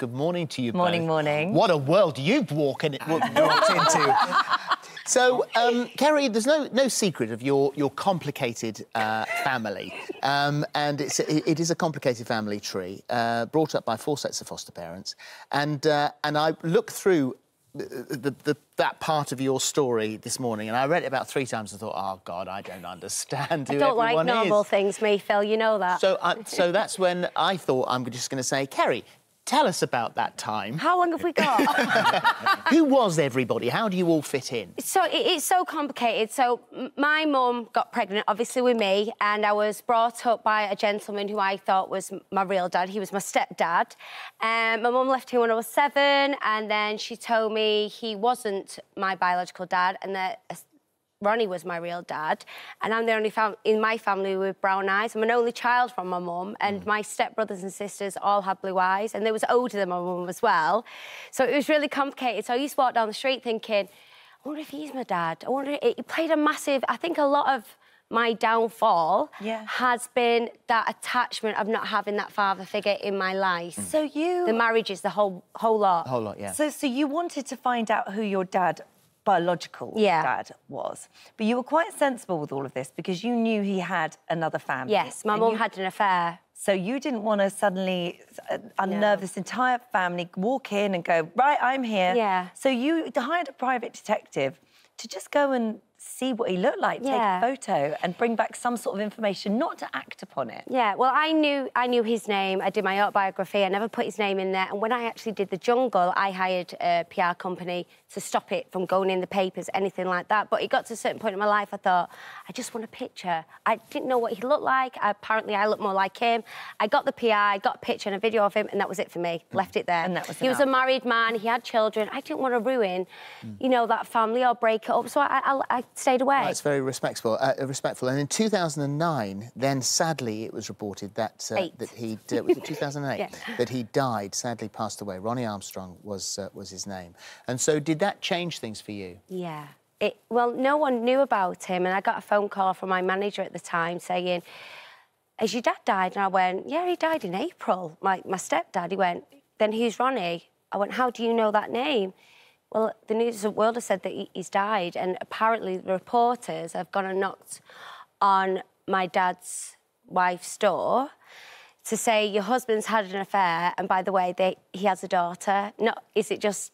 Good morning to you Morning, both. morning. What a world you've walked, in, walked into. So, um, Kerry, there's no no secret of your your complicated uh, family, um, and it's it, it is a complicated family tree, uh, brought up by four sets of foster parents, and uh, and I looked through. The, the, the, that part of your story this morning, and I read it about three times. and thought, "Oh God, I don't understand who I don't like normal is." things, me, Phil. You know that. So, uh, so that's when I thought I'm just going to say, Kerry, tell us about that time. How long have we got? Who was everybody? How do you all fit in? so it, it's so complicated. So my mum got pregnant, obviously with me, and I was brought up by a gentleman who I thought was my real dad. He was my stepdad. Um, my mum left him when I was seven, and then she told me he wasn't my biological dad, and that Ronnie was my real dad, and I'm the only fam- in my family with brown eyes. I'm an only child from my mum, and mm. my stepbrothers and sisters all had blue eyes, and they was older than my mum as well. So it was really complicated. So I used to walk down the street thinking, I wonder if he's my dad. I wonder. It played a massive. I think a lot of my downfall Yeah. has been that attachment of not having that father figure in my life. Mm. So you... The marriage is the whole whole lot. A whole lot, yeah. So, so you wanted to find out who your dad, biological Yeah. dad, was, but you were quite sensible with all of this because you knew he had another family. yes, my mum you- had an affair. So you didn't want to suddenly uh, unnerve No. this entire family, walk in and go, right, I'm here. Yeah. So you hired a private detective to just go and see what he looked like, Yeah. take a photo, and bring back some sort of information, not to act upon it. Yeah, well, I knew I knew his name. I did my autobiography. I never put his name in there. And when I actually did the Jungle, I hired a PR company to stop it from going in the papers, anything like that. But it got to a certain point in my life, I thought, I just want a picture. I didn't know what he looked like. Apparently, I looked more like him. I got the PR, I got a picture and a video of him, and that was it for me. Mm. Left it there. And that was he was a married man. He had children. I didn't want to ruin, mm. you know, that family or break it up. So I, I, I stayed away. That's very respectful. Uh, respectful. And in 2009, then sadly, it was reported that uh, that he uh, was it 2008 Yeah. that he died. Sadly, passed away. Ronnie Armstrong was uh, was his name. And so, did that change things for you? Yeah. It, well, no one knew about him, and I got a phone call from my manager at the time saying, "Has your dad died?" And I went, "Yeah, he died in April." My my stepdad. He went, "Then who's Ronnie?" I went, "How do you know that name?" Well, the news world has said that he, he's died, and apparently the reporters have gone and knocked on my dad's wife's door to say your husband's had an affair, and by the way, they, he has a daughter. Not is it just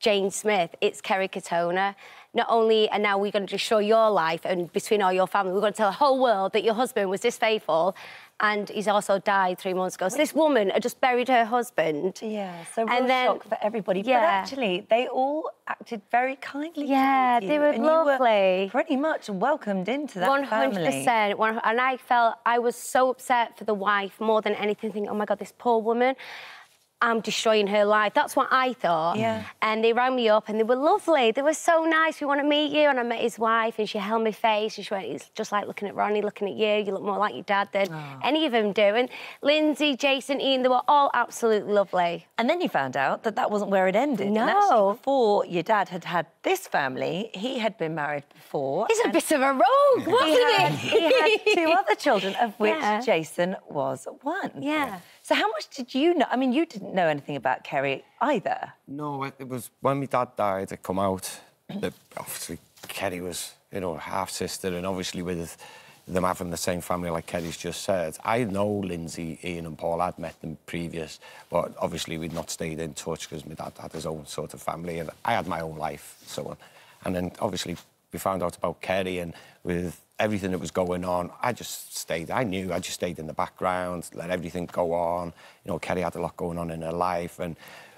Jane Smith? It's Kerry Katona. Not only are now we're going to destroy your life and between all your family, we're going to tell the whole world that your husband was disfaithful, and he's also died three months ago. So this woman had just buried her husband. Yeah, so real And then- shock for everybody. But Yeah. actually, they all acted very kindly. Yeah, towards they were you lovely. pretty much welcomed into that One family. hundred percent. And I felt I was so upset for the wife more than anything. Thinking, oh my god, this poor woman. I'm destroying her life. That's what I thought. Yeah. And they rang me up and they were lovely. They were so nice. We want to meet you. And I met his wife and she held my face and she went, It's just like looking at Ronnie, looking at you. You look more like your dad than oh. any of them do. And Lindsay, Jason, Ian, they were all absolutely lovely. And then you found out that that wasn't where it ended. And No. actually, before your dad had had this family, he had been married before. It's a bit of a rogue, wasn't he had, it? he had two other children, of which Yeah. Jason was one. Yeah. So how much did you know? I mean, you didn't know anything about Kerry either. No, it, was when my dad died. It come out that obviously Kerry was, you know, half sister, and obviously with them having the same family, like Kerry's just said, I know Lindsay, Ian, and Paul. I'd met them previous, but obviously we'd not stayed in touch because my dad had his own sort of family, and I had my own life, so on. And then obviously we found out about Kerry, and with everything that was going on, I just stayed. I knew I just stayed in the background, let everything go on. You know, Kerry had a lot going on in her life, and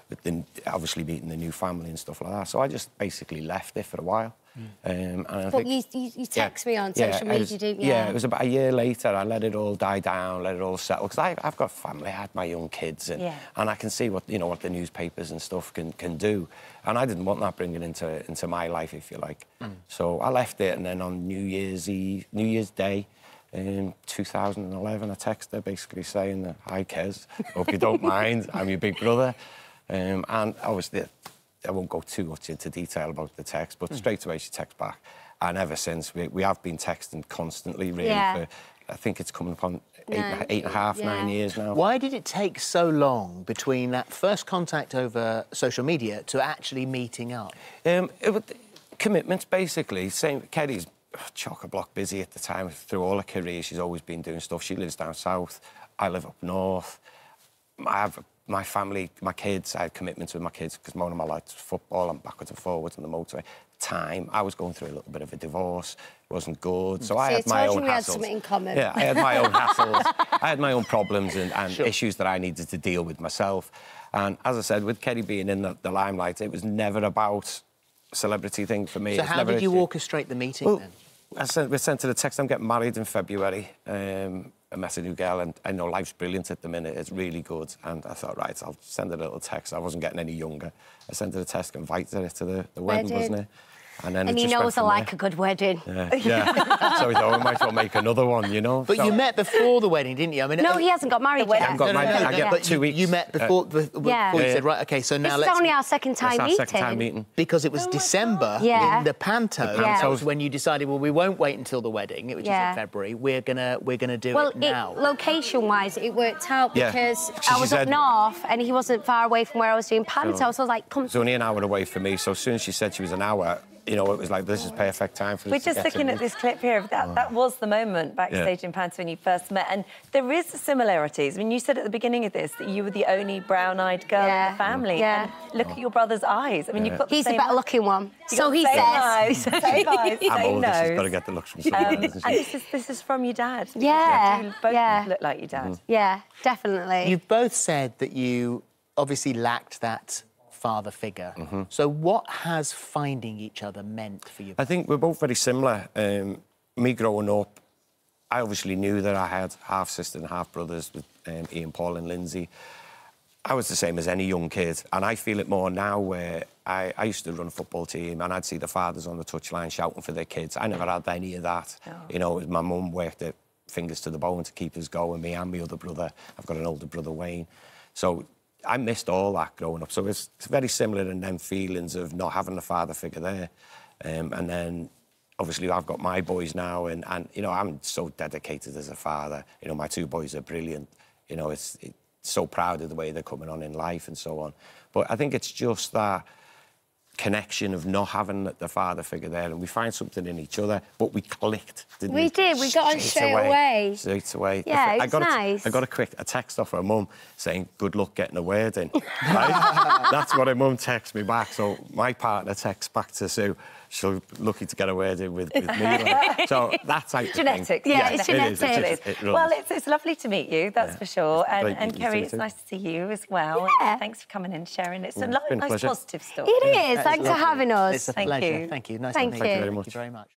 with the, obviously meeting the new family and stuff like that. So I just basically left it for a while. Um, and I But think, you, you, you yeah, text me on social it media, was- didn't you? Yeah, it was about a year later. I let it all die down, let it all settle because I've got family. I had my young kids, and Yeah. and I can see what you know what the newspapers and stuff can can do, and I didn't want that bringing into into my life, if you like. So I left it, and then on New Year's Eve, New Year's Day. In 2011, I texted her basically saying, that, "Hi, Kez, hope you don't mind. I'm your big brother." Um, and obviously, I won't go too much into detail about the text, but straight away she texts back. And ever since, we, we have been texting constantly, really, Yeah. for I think it's coming upon eight, Nine, eight and a half, nine yeah. years now. Why did it take so long between that first contact over social media to actually meeting up? Um, it was commitments, basically. Same. Kerry's chock a block busy at the time. Through all her career, she's always been doing stuff. She lives down south. I live up north. I have my family, my kids. I had commitments with my kids because one of my lads football. I'm backwards and forwards on the motorway. Time. I was going through a little bit of a divorce. It wasn't good. So I I had my own you we had hassles. something in common. Yeah, I had my own hassles. I had my own problems and, and Sure. issues that I needed to deal with myself. And as I said, with Kerry being in the, the limelight, it was never about celebrity thing for me. So It's how never did you a- orchestrate the meeting Well, then? I sent, we sent her the text. I'm getting married in February. Um, I met a new girl, and I know life's brilliant at the minute. It's really good. And I thought, right, I'll send her a little text. I wasn't getting any younger. I sent her a text, invited her to the, the wedding, Wedding. wasn't it? And then And it he just went knows I like there. a good wedding. Yeah, yeah. so we thought we might as well make another one, you know. But So- you met before the wedding, didn't you? I mean, No, uh, he hasn't got married yet. I haven't got no, no, my- no, I get but two you, weeks. you met before, before Yeah. you Yeah. said, right, OK, so now This let's... only our second time That's our meeting. second time meeting. Because it was December Yeah. in the Panto. The That Panto. was when you decided, well, we won't wait until the wedding, which is Yeah. in February. We're gonna we're gonna do Well, it now. Well, location-wise, it worked out because I was said- up north and he wasn't far away from where I was doing panto. So, I was like, come. It's only an hour away from me, so as soon as she said she was an hour, you know, it was like, this is perfect time for us We're to just get looking to at this clip here. of That, that was the moment backstage in Panto when you first met. And there is similarities. I mean, you said at the beginning of this that you were the only brown-eyed girl in the family. Yeah. And look at your brother's eyes. I mean, you've got the He's the same better-looking one. So got he same says. Eyes, same eyes, I'm same older, she's got to get the looks from Um, and this is, this is from your dad. Yeah, You both yeah. look like your dad. Yeah, definitely. You've both said that you obviously lacked that father figure. Mm-hmm. So what has finding each other meant for you? I think we're both very similar. Um, me growing up, I obviously knew that I had half sister and half brothers with um, Ian, Paul, and Lindsay. I was the same as any young kid, and I feel it more now where I, I used to run a football team and I'd see the fathers on the touchline shouting for their kids. I never had any of that. You know, it was my mum worked her fingers to the bone to keep us going, me and my other brother. I've got an older brother, Wayne. So I missed all that growing up. So it's, very similar in them feelings of not having a father figure there. Um, and then obviously I've got my boys now and, and, you know, I'm so dedicated as a father. You know, my two boys are brilliant. You know, it's, it's so proud of the way they're coming on in life and so on. But I think it's just that connection of not having the father figure there and we find something in each other, but we clicked, didn't we? We did, we got on straight away. Straight away. Yeah, I it's got nice. A, I got a quick a text off her mum saying, good luck getting a word in. Right? That's what her mum texts me back. So my partner texts back to Sue, she'll lucky to get a word in with, with me. So that type of thing. Genetics. Yeah, it's it is, genetics. just- it well, it's, it's lovely to meet you, that's Yeah. for sure. It's And, and Kerry, it's too. nice to see you as well. Yeah. Thanks for coming in and sharing. It's a Yeah, lo- it's a nice, pleasure. positive story. It is. That Thanks for having us. It's a Thank pleasure. you. Thank you. Nice Thank to meet you. you. Very much. Thank you very much.